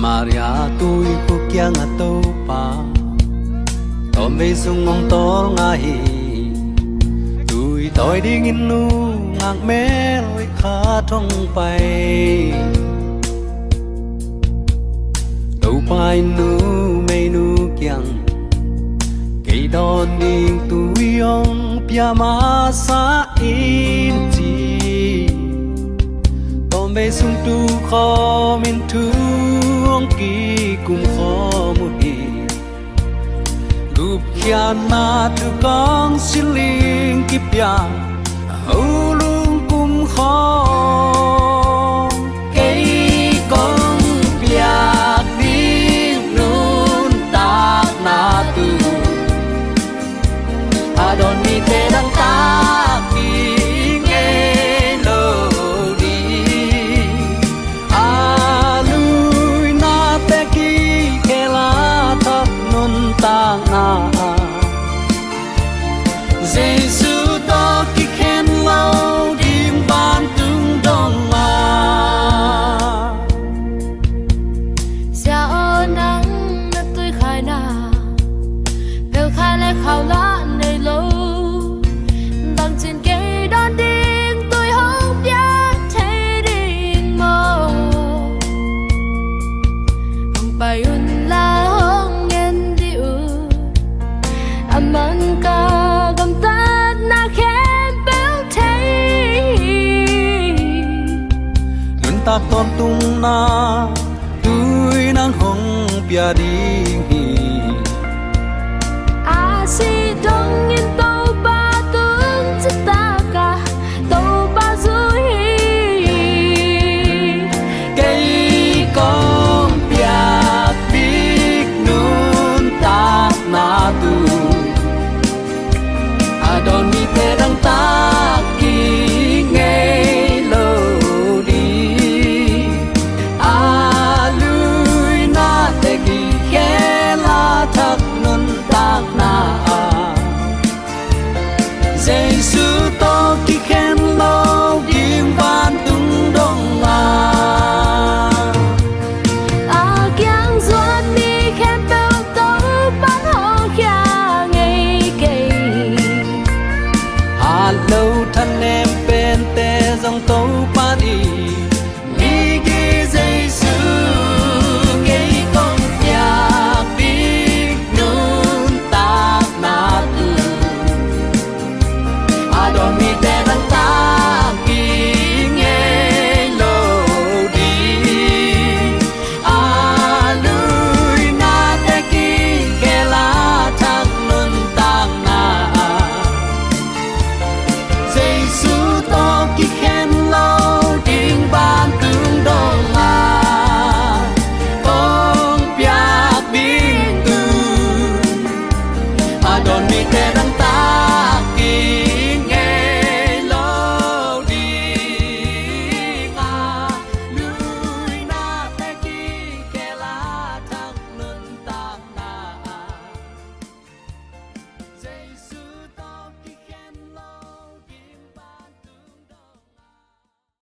Maria, tôi khu kia ngã tâu pa Tôm bê sung ngông to ngã hi Tôi tôi đi nghìn nu ngang mê lôi khá trong bay. Tâu pai nu mê nu kiang Cây đòn ninh tôi yong pia ma sa in chi. Tôm bê sung tu kho min thương kỳ cùng khó một hi Gup kia na tu con xin linh kịp ya, Hầu luôn khó. Đều khảo lá nơi lâu. Bằng trên cây đón đi tôi không biết thấy đi mơ Không phải un la hong nghe điu Âm ơn ca gầm tát na khen béo thấy. Nun ta ton tung na tôi nắng hong bia ding lâu thân em bên tê dòng tấu pa đi. มีแต่น้ำตา